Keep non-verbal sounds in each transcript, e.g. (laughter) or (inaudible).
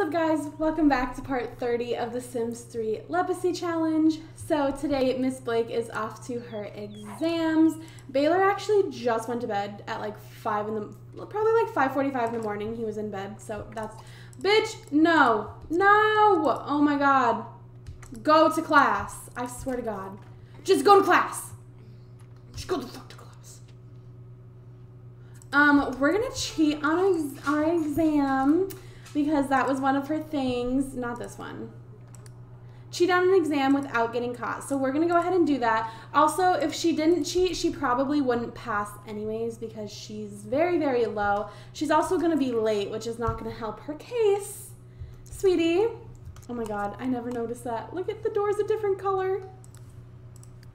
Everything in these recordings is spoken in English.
up guys? Welcome back to part 30 of the Sims 3 Lepacy Challenge. So today Miss Blake is off to her exams. Baylor actually just went to bed at like 5 in the, probably like 5.45 in the morning. He was in bed, so that's, bitch, no, no, oh my god. Go to class, I swear to god. Just go to class. Just go fuck to class. Um, we're gonna cheat on our exam because that was one of her things. Not this one. Cheat on an exam without getting caught. So we're going to go ahead and do that. Also, if she didn't cheat, she probably wouldn't pass anyways because she's very, very low. She's also going to be late, which is not going to help her case. Sweetie. Oh my god, I never noticed that. Look at the door's a different color.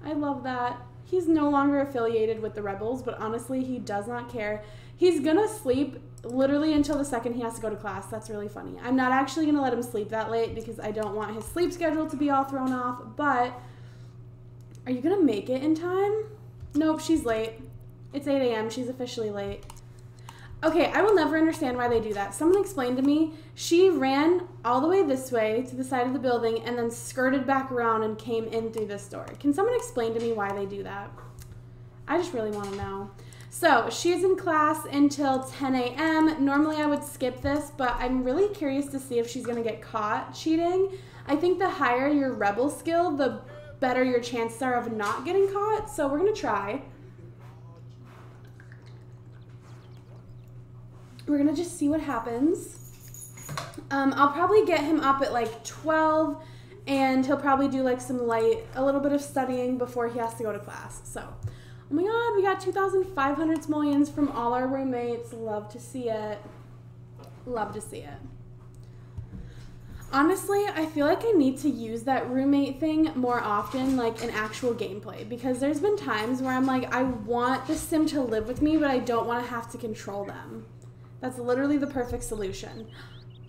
I love that. He's no longer affiliated with the Rebels, but honestly, he does not care. He's gonna sleep literally until the second he has to go to class. That's really funny. I'm not actually going to let him sleep that late because I don't want his sleep schedule to be all thrown off. But are you going to make it in time? Nope, she's late. It's 8 a.m. She's officially late. Okay, I will never understand why they do that. Someone explained to me she ran all the way this way to the side of the building and then skirted back around and came in through this door. Can someone explain to me why they do that? I just really want to know. So she's in class until 10 a.m. Normally I would skip this, but I'm really curious to see if she's to get caught cheating. I think the higher your rebel skill, the better your chances are of not getting caught. So we're to try. We're to just see what happens. Um, I'll probably get him up at like 12 and he'll probably do like some light, a little bit of studying before he has to go to class. So Oh my god, we got 2,500 simoleons from all our roommates. Love to see it. Love to see it. Honestly, I feel like I need to use that roommate thing more often, like in actual gameplay, because there's been times where I'm like, I want the sim to live with me, but I don't want to have to control them. That's literally the perfect solution.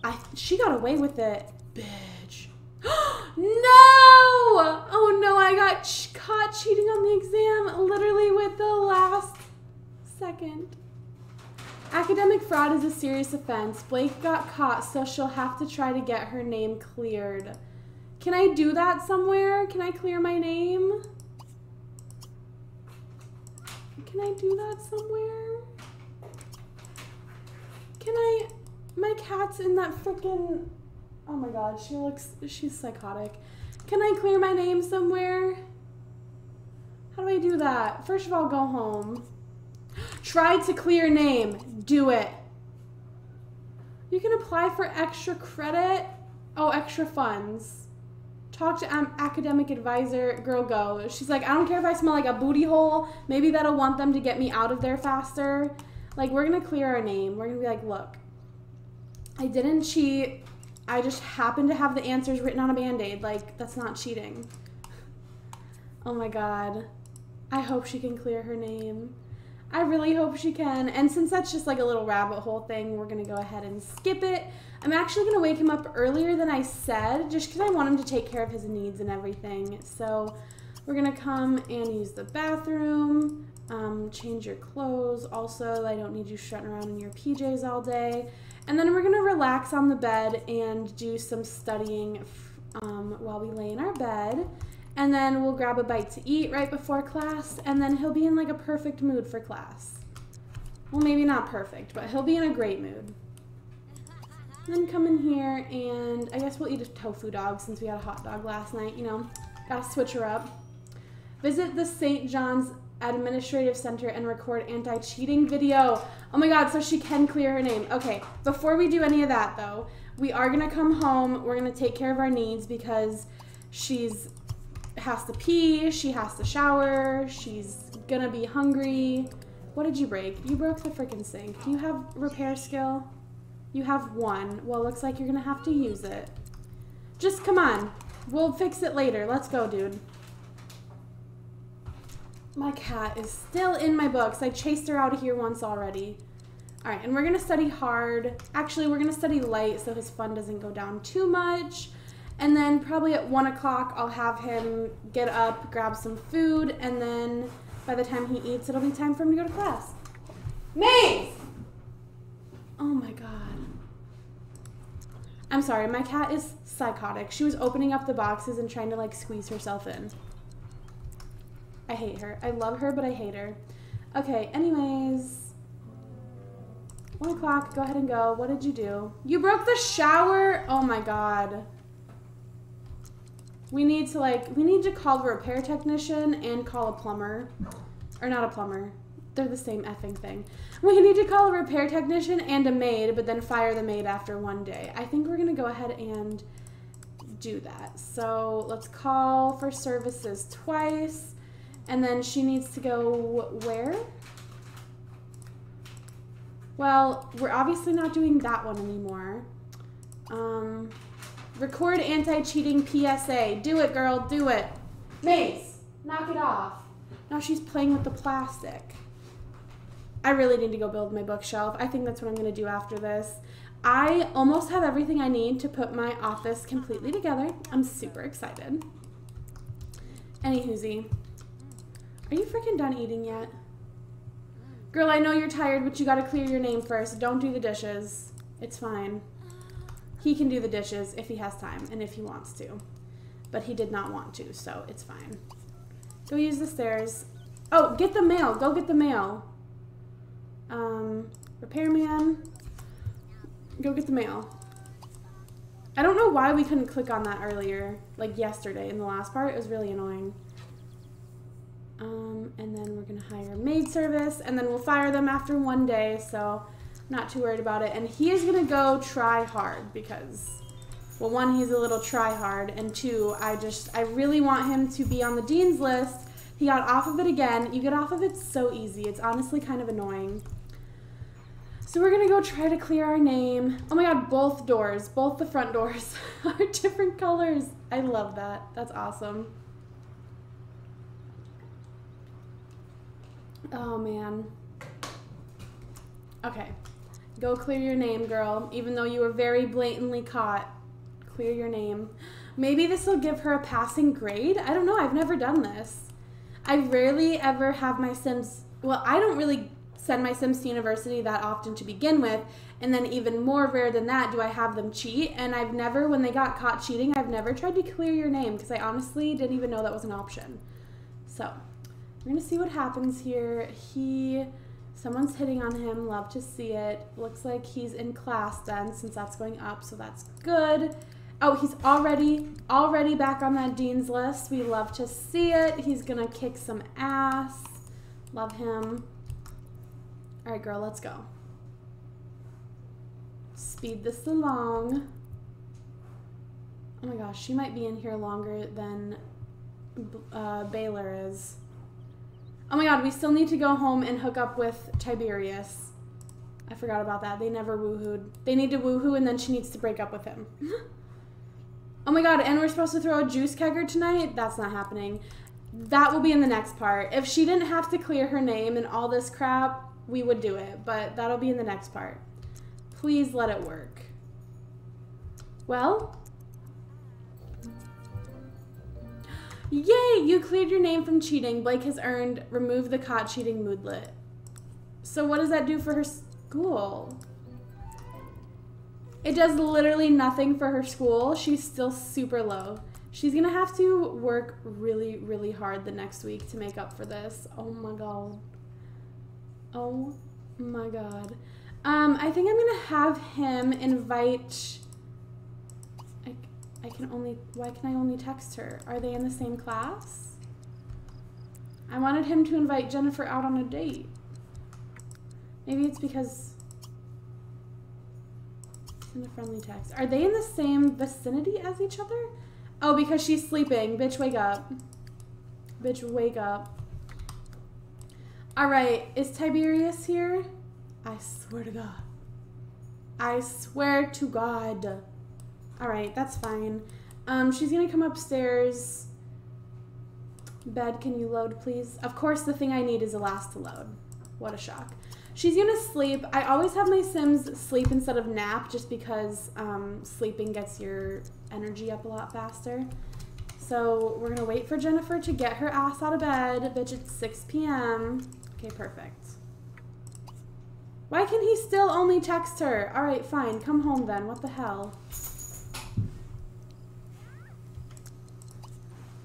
I she got away with it, bitch. (gasps) no! Oh no, I got ch caught cheating on the exam literally with the last second. Academic fraud is a serious offense. Blake got caught, so she'll have to try to get her name cleared. Can I do that somewhere? Can I clear my name? Can I do that somewhere? Can I... My cat's in that freaking Oh my god, she looks, she's psychotic. Can I clear my name somewhere? How do I do that? First of all, go home. Try to clear name. Do it. You can apply for extra credit. Oh, extra funds. Talk to um, academic advisor. Girl, go. She's like, I don't care if I smell like a booty hole. Maybe that'll want them to get me out of there faster. Like, we're going to clear our name. We're going to be like, look, I didn't cheat. I just happen to have the answers written on a band-aid. Like, that's not cheating. Oh my god. I hope she can clear her name. I really hope she can. And since that's just like a little rabbit hole thing, we're going to go ahead and skip it. I'm actually going to wake him up earlier than I said, just because I want him to take care of his needs and everything. So we're going to come and use the bathroom, um, change your clothes. Also, I don't need you strutting around in your PJs all day. And then we're going to relax on the bed and do some studying um, while we lay in our bed. And then we'll grab a bite to eat right before class, and then he'll be in like a perfect mood for class. Well, maybe not perfect, but he'll be in a great mood. And then come in here, and I guess we'll eat a tofu dog since we had a hot dog last night, you know. Gotta switch her up. Visit the St. John's Administrative Center and record anti-cheating video. Oh my god, so she can clear her name. Okay, before we do any of that though, we are gonna come home. We're gonna take care of our needs because she's has to pee, she has to shower, she's gonna be hungry. What did you break? You broke the freaking sink. Do you have repair skill? You have one. Well, looks like you're gonna have to use it. Just come on. We'll fix it later. Let's go, dude. My cat is still in my books. I chased her out of here once already. All right, and we're gonna study hard. Actually, we're gonna study light so his fun doesn't go down too much. And then probably at one o'clock, I'll have him get up, grab some food, and then by the time he eats, it'll be time for him to go to class. Maze! Oh my God. I'm sorry, my cat is psychotic. She was opening up the boxes and trying to like squeeze herself in. I hate her. I love her, but I hate her. Okay, anyways. One o'clock, go ahead and go. What did you do? You broke the shower? Oh my god. We need to like, we need to call the repair technician and call a plumber. Or not a plumber. They're the same effing thing. We need to call a repair technician and a maid, but then fire the maid after one day. I think we're gonna go ahead and do that. So let's call for services twice. And then she needs to go where? Well, we're obviously not doing that one anymore. Um, record anti-cheating PSA. Do it, girl. Do it. Mace, knock it off. Now she's playing with the plastic. I really need to go build my bookshelf. I think that's what I'm going to do after this. I almost have everything I need to put my office completely together. I'm super excited. Any hoozy. Are you freaking done eating yet? Girl, I know you're tired, but you gotta clear your name first. Don't do the dishes. It's fine. He can do the dishes if he has time and if he wants to. But he did not want to, so it's fine. Go use the stairs. Oh, get the mail. Go get the mail. Um, repairman. Go get the mail. I don't know why we couldn't click on that earlier, like yesterday in the last part. It was really annoying. Um, and then we're to hire maid service, and then we'll fire them after one day, so not too worried about it. And he is to go try hard because, well, one, he's a little try hard, and two, I just, I really want him to be on the dean's list. He got off of it again. You get off of it so easy. It's honestly kind of annoying. So we're gonna go try to clear our name. Oh my god, both doors, both the front doors (laughs) are different colors. I love that. That's awesome. Oh man. Okay. Go clear your name, girl. Even though you were very blatantly caught. Clear your name. Maybe this will give her a passing grade? I don't know. I've never done this. I rarely ever have my Sims. Well, I don't really send my Sims to university that often to begin with. And then, even more rare than that, do I have them cheat. And I've never, when they got caught cheating, I've never tried to clear your name because I honestly didn't even know that was an option. So, we're gonna see what happens here. He, someone's hitting on him. Love to see it. Looks like he's in class then, since that's going up, so that's good. Oh, he's already already back on that dean's list. We love to see it. He's gonna kick some ass. Love him. All right, girl, let's go. Speed this along. Oh my gosh, she might be in here longer than uh, Baylor is. Oh my god, we still need to go home and hook up with Tiberius. I forgot about that. They never woohooed. They need to woohoo and then she needs to break up with him. (laughs) oh my god, and we're supposed to throw a juice kegger tonight? That's not happening. That will be in the next part. If she didn't have to clear her name and all this crap, we would do it. But that'll be in the next part. Please let it work. Well, Yay! You cleared your name from cheating. Blake has earned remove the caught cheating moodlet. So what does that do for her school? It does literally nothing for her school. She's still super low. She's gonna have to work really, really hard the next week to make up for this. Oh my god. Oh my god. Um, I think I'm gonna have him invite I can only, why can I only text her? Are they in the same class? I wanted him to invite Jennifer out on a date. Maybe it's because send a friendly text. Are they in the same vicinity as each other? Oh, because she's sleeping. Bitch, wake up. Bitch, wake up. All right, is Tiberius here? I swear to God. I swear to God. All right, that's fine. Um, she's gonna come upstairs. Bed, can you load, please? Of course, the thing I need is a last to load. What a shock. She's gonna sleep. I always have my Sims sleep instead of nap just because um, sleeping gets your energy up a lot faster. So we're gonna wait for Jennifer to get her ass out of bed. Bitch, it's 6 p.m. Okay, perfect. Why can he still only text her? All right, fine. Come home then. What the hell?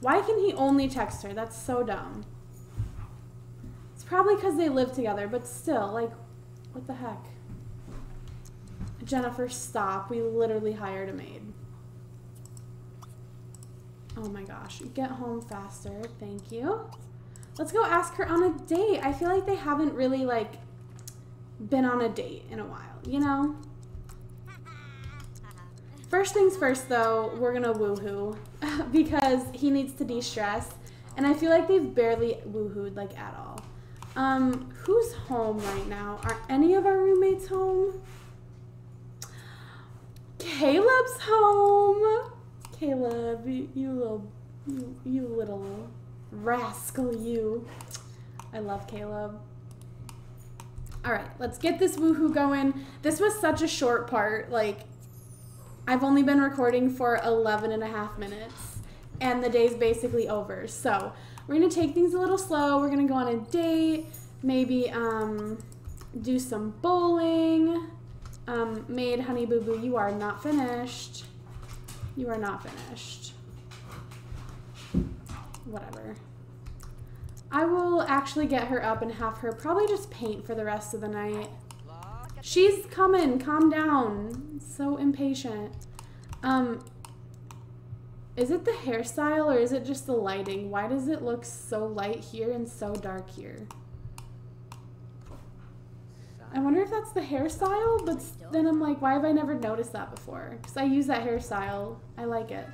Why can he only text her? That's so dumb. It's probably because they live together, but still, like, what the heck? Jennifer, stop. We literally hired a maid. Oh my gosh. Get home faster. Thank you. Let's go ask her on a date. I feel like they haven't really, like, been on a date in a while, you know? First things first, though, we're gonna woohoo (laughs) because he needs to de-stress, and I feel like they've barely woohooed like at all. Um, who's home right now? Are any of our roommates home? Caleb's home. Caleb, you, you little, you, you little rascal, you. I love Caleb. All right, let's get this woohoo going. This was such a short part. Like, I've only been recording for 11 and a half minutes and the day's basically over. So we're gonna take things a little slow. We're gonna go on a date, maybe um, do some bowling. Um, Maid, honey, boo boo, you are not finished. You are not finished. Whatever. I will actually get her up and have her probably just paint for the rest of the night. She's coming. Calm down. So impatient. Um, is it the hairstyle or is it just the lighting? Why does it look so light here and so dark here? I wonder if that's the hairstyle, but then I'm like, why have I never noticed that before? Because I use that hairstyle. I like it.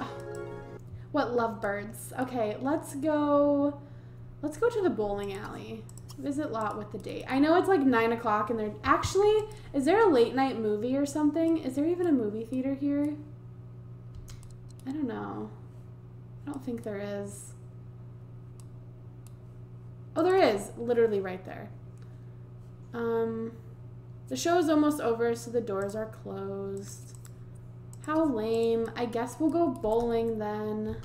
Oh. What lovebirds? Okay, let's go. Let's go to the bowling alley. Visit lot with the date. I know it's like 9 o'clock and they're... Actually, is there a late night movie or something? Is there even a movie theater here? I don't know. I don't think there is. Oh, there is. Literally right there. Um, the show is almost over, so the doors are closed. How lame. I guess we'll go bowling then.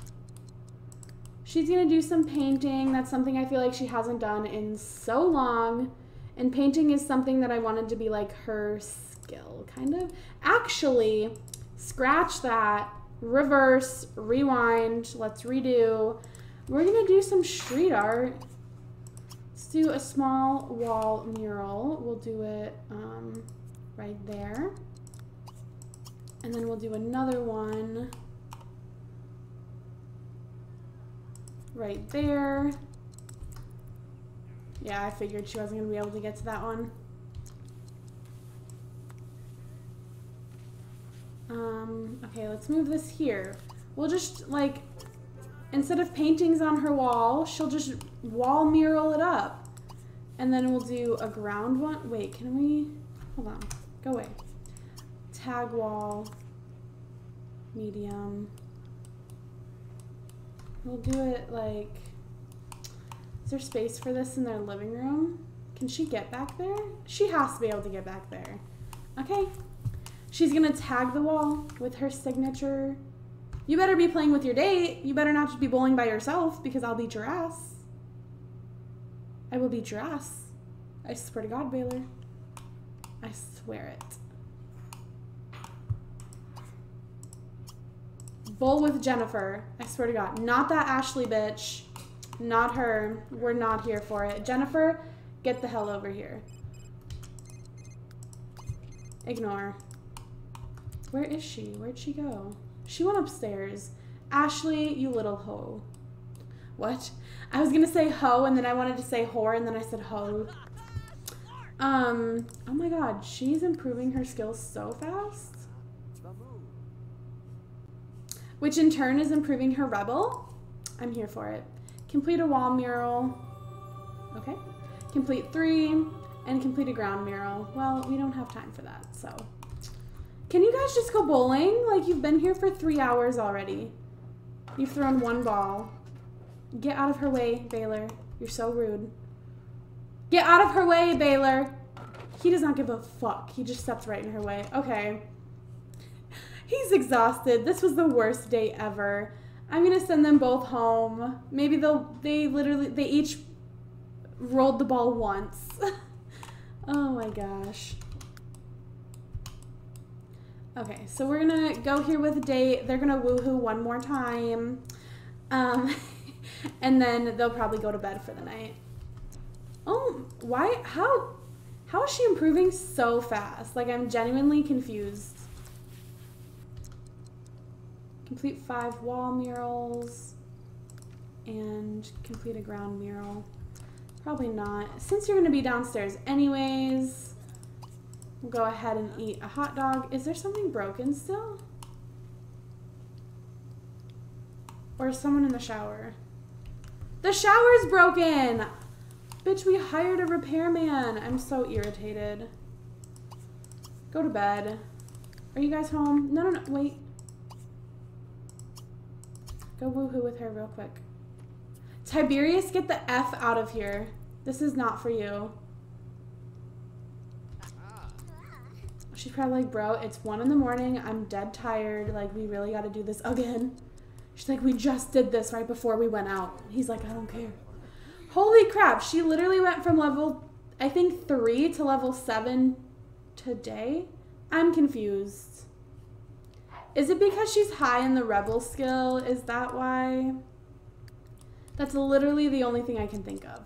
She's going to do some painting. That's something I feel like she hasn't done in so long. And painting is something that I wanted to be like her skill, kind of. Actually, scratch that, reverse, rewind, let's redo. We're going to do some street art. Let's do a small wall mural. We'll do it um, right there. And then we'll do another one right there. Yeah, I figured she wasn't going to be able to get to that one. Um, okay, let's move this here. We'll just, like, instead of paintings on her wall, she'll just wall mural it up. And then we'll do a ground one. Wait, can we? Hold on. Go away. Tag wall. Medium. We'll do it like, is there space for this in their living room? Can she get back there? She has to be able to get back there. Okay. She's gonna tag the wall with her signature. You better be playing with your date. You better not just be bowling by yourself because I'll beat your ass. I will beat your ass. I swear to God, Baylor. I swear it. Bowl with Jennifer. I swear to God. Not that Ashley bitch. Not her. We're not here for it. Jennifer, get the hell over here. Ignore. Where is she? Where'd she go? She went upstairs. Ashley, you little hoe. What? I was gonna say hoe and then I wanted to say whore and then I said hoe. Um, oh my god, she's improving her skills so fast which in turn is improving her rebel. I'm here for it. Complete a wall mural. Okay. Complete three and complete a ground mural. Well, we don't have time for that, so. Can you guys just go bowling? Like, you've been here for three hours already. You've thrown one ball. Get out of her way, Baylor. You're so rude. Get out of her way, Baylor. He does not give a fuck. He just steps right in her way. Okay. He's exhausted. This was the worst day ever. I'm gonna send them both home. Maybe they'll they literally they each rolled the ball once. (laughs) oh my gosh. Okay, so we're gonna go here with a date. They're gonna woohoo one more time. Um, (laughs) and then they'll probably go to bed for the night. Oh, why? How? How is she improving so fast? Like, I'm genuinely confused. Complete five wall murals and complete a ground mural. Probably not. Since you're going to be downstairs anyways, we'll go ahead and eat a hot dog. Is there something broken still? Or is someone in the shower? The shower's broken! Bitch, we hired a repairman. I'm so irritated. Go to bed. Are you guys home? No, no, no. Wait. Go woohoo with her real quick. Tiberius, get the F out of here. This is not for you. She's probably like, bro, it's one in the morning. I'm dead tired. Like, we really got to do this again. She's like, we just did this right before we went out. He's like, I don't care. Holy crap, she literally went from level, I think, 3 to level 7 today? I'm confused. Is it because she's high in the rebel skill? Is that why? That's literally the only thing I can think of.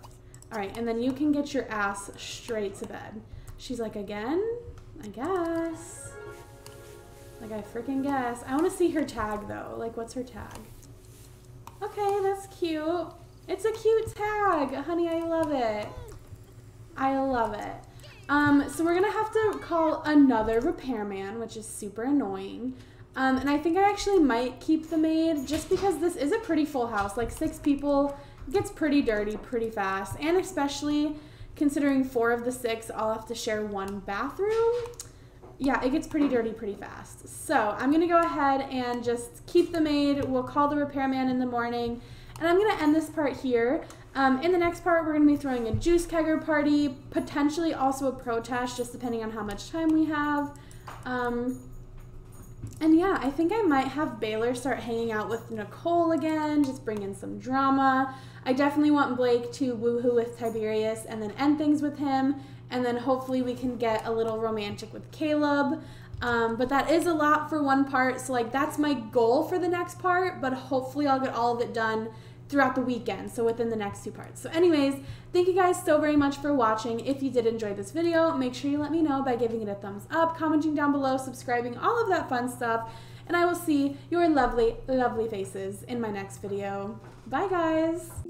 All right, and then you can get your ass straight to bed. She's like, again? I guess. Like, I freaking guess. I want to see her tag, though. Like, what's her tag? Okay, that's cute. It's a cute tag. Honey, I love it. I love it. Um, so we're going to have to call another repairman, which is super annoying. Um, and I think I actually might keep the maid just because this is a pretty full house. Like six people gets pretty dirty pretty fast. And especially considering four of the six all have to share one bathroom. Yeah, it gets pretty dirty pretty fast. So I'm going to go ahead and just keep the maid. We'll call the repairman in the morning. And I'm going to end this part here. Um, in the next part, we're going to be throwing a juice kegger party, potentially also a protest, just depending on how much time we have. Um, and yeah, I think I might have Baylor start hanging out with Nicole again, just bring in some drama. I definitely want Blake to woohoo with Tiberius and then end things with him. And then hopefully we can get a little romantic with Caleb. Um, but that is a lot for one part. So, like, that's my goal for the next part. But hopefully, I'll get all of it done throughout the weekend, so within the next two parts. So anyways, thank you guys so very much for watching. If you did enjoy this video, make sure you let me know by giving it a thumbs up, commenting down below, subscribing, all of that fun stuff. And I will see your lovely, lovely faces in my next video. Bye guys!